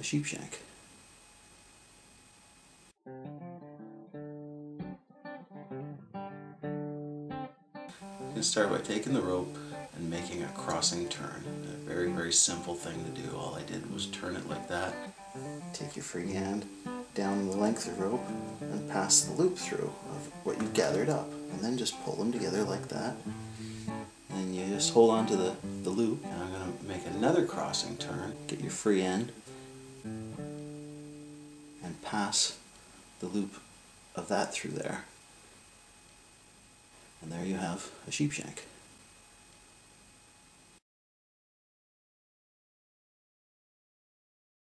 a sheep shank. You can start by taking the rope and making a crossing turn. A very, very simple thing to do. All I did was turn it like that. Take your free hand down the length of the rope and pass the loop through of what you've gathered up. And then just pull them together like that. And you just hold on to the, the loop. And I'm going to make another crossing turn. Get your free end and pass the loop of that through there. And there you have a sheep shank.